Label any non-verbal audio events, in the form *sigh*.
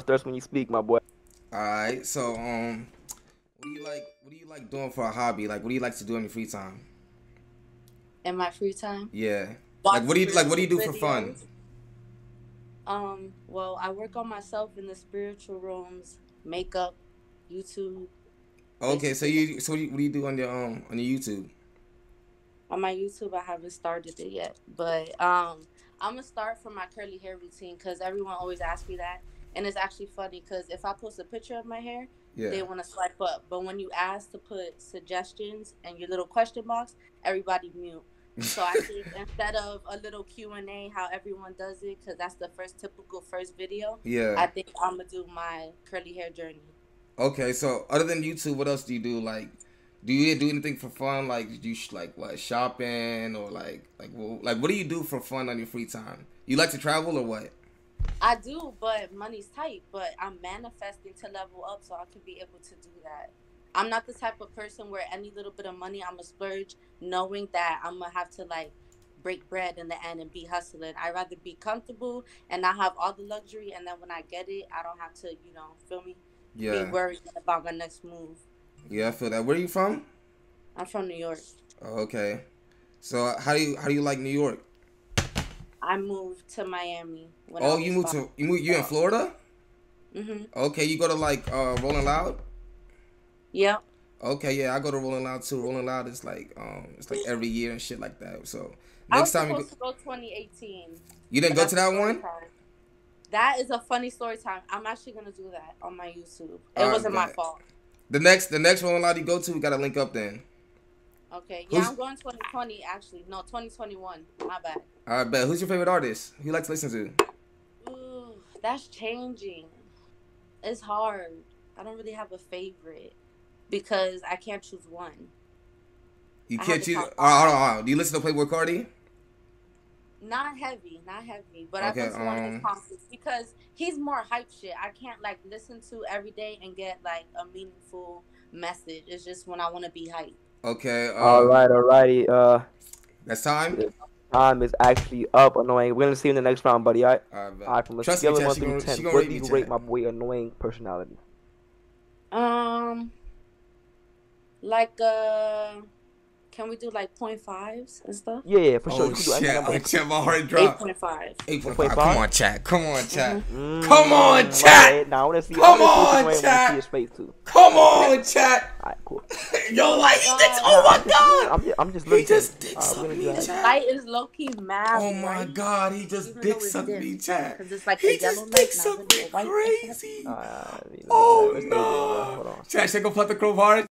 thirst when you speak, my boy. All right. So, um, what do you like? What do you like doing for a hobby? Like, what do you like to do in your free time? In my free time. Yeah. Watch Like, what do you like? What do you do for fun? Um, well, I work on myself in the spiritual rooms, makeup, YouTube. Okay. So you, so what do you, what do you do on your um on your YouTube? On my YouTube, I haven't started it yet, but um, I'm gonna start from my curly hair routine because everyone always asks me that, and it's actually funny because if I post a picture of my hair, they want to swipe up, but when you ask to put suggestions and your little question box, everybody mute. So I think *laughs* instead of a little Q and A, how everyone does it, because that's the first typical first video. Yeah. I Yeah. think I'm gonna do my curly hair journey. Okay. So other than YouTube, what else do you do? Like, do you do anything for fun? Like, do you sh- like what shopping or like like well, like what do you do for fun on your free time? You like to travel or what? I do, but money's tight. But I'm manifesting to level up so I can be able to do that. I'm not the type of person where any little bit of money I'm a splurge, knowing that I'm gonna have to like break bread in the end and be hustling. I'd rather be comfortable and not have all the luxury, and then when I get it, I don't have to, you know, feel me, Yeah. be worried about my next move. Yeah, I feel that. Where are you from? I'm from New York. Oh, okay. So how do you how do you like New York? I moved to Miami. When Oh, you moved to you moved you in Florida? hmm Okay, you go to like uh Rolling Loud? Yep. Okay, yeah, I go to Rolling Loud too. Rolling Loud is like um it's like every year and shit like that. So next time you go, to go 2018. you didn't go to that one? time. That is a funny story time. I'm actually gonna do that on my YouTube. It Alright, wasn't my fault. The next the next Rolling Loud you go to, we gotta link up then. Okay. Yeah, Who's- I'm going 2020 actually. No, 2021. My bad. All right, bet. Who's your favorite artist? Who you like to listen to? Ooh, that's changing. It's hard. I don't really have a favorite because I can't choose one. You I can't choose. a Oh, top hold on, hold on. Do you listen to Playboi Carti? Not heavy, not heavy, but Okay, I listen to one of um, his concerts because he's more hype shit. I can't like listen to every day and get like a meaningful message. It's just when I want to be hype. Okay. Um, All right, alrighty. Uh, That's time. time is actually up. Annoying. We're gonna see you in the next round, buddy. All right. All right, bet. All right. From a Trust me, scale of Chad, one she through gonna- ten, she gonna what rate do you me, rate Chad. my boy annoying personality? Um, like uh, can we do like point fives and stuff? Yeah, yeah, for sure. Oh You can do any shit! Oh shit! My heart dropped. point five. Eight point 8.5? five. Come on, chat. Come on, chat. Mm, Come on, right. chat. Now I wanna see. Come I wanna see on, what you wanna chat. see his face too. Come on, chat. All right, cool. *laughs* Yo, like he thinks. Oh my god. I'm just, I'm just He just All dick sucked gonna me, that. chat. Light is low key mad. Oh my right? god, he just Even dick though sucked dim. me, chat. 'Cause it's like He a just light, dick sucked me a white light. *laughs* crazy. You know, Oh let's do it, bro. no. Chat, check go put the crowbar.